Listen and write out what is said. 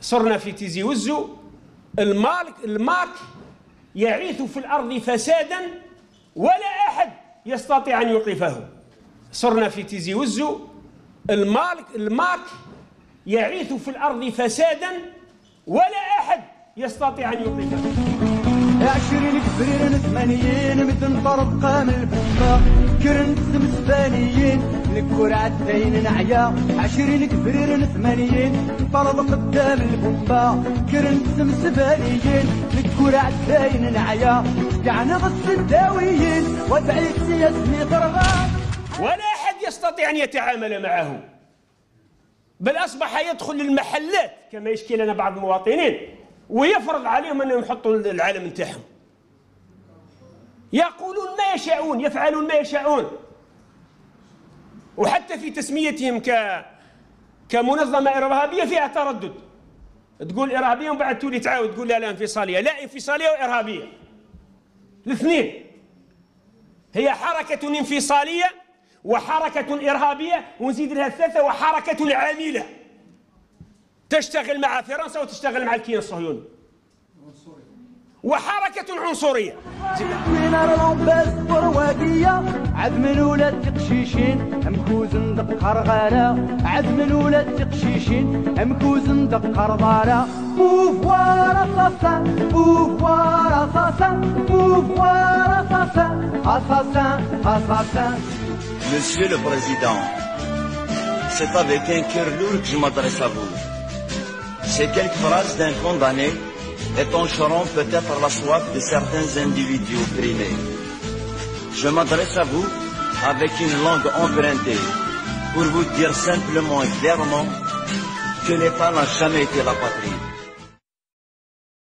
صرنا في تيزي وزو المالك الماك يعيث في الأرض فسادا ولا أحد يستطيع أن يوقفه. صرنا في تيزي وزو المالك الماك يعيث في الأرض فسادا ولا أحد يستطيع أن يوقفه. عشرين كبرين ثمانيين مثل فرض قام البومة. كرن سبانيين الكور عدين نعيا. عشرين كبرين ثمانيين فرض قدام البومة. كرن سبانيين الكور عدين نعيا. كاع نغص الداويين وبعيد سياسني ضرغام ولا أحد يستطيع أن يتعامل معه. بل أصبح يدخل المحلات كما يشكي لنا بعض المواطنين ويفرض عليهم أنهم يحطوا العالم نتاعهم يقولون ما يشاءون يفعلون ما يشاءون. وحتى في تسميتهم ك كمنظمة إرهابية فيها تردد. تقول إرهابية ومن بعد تولي تعاود تقول لا لا انفصالية. لا انفصالية وإرهابية. الاثنين. هي حركة انفصالية وحركة إرهابية ونزيد لها الثالثة وحركة عاملة تشتغل مع فرنسا وتشتغل مع الكيان الصهيوني. وحركة عنصرية من الروباس برواقية عزم ولاد تقشيشين مكوز ندق قرغالة عزم ولاد تقشيشين مكوز ندق قرضالة بوفوار اساسا بوفوار اساسا بوفوار اساسا اساسا اساسا Monsieur le Président, c'est avec un cœur lourd que je m'adresse à vous. Ces quelques phrases d'un condamné étancheront peut-être la soif de certains individus opprimés. Je m'adresse à vous avec une langue empruntée pour vous dire simplement et clairement que l'État n'a jamais été la patrie.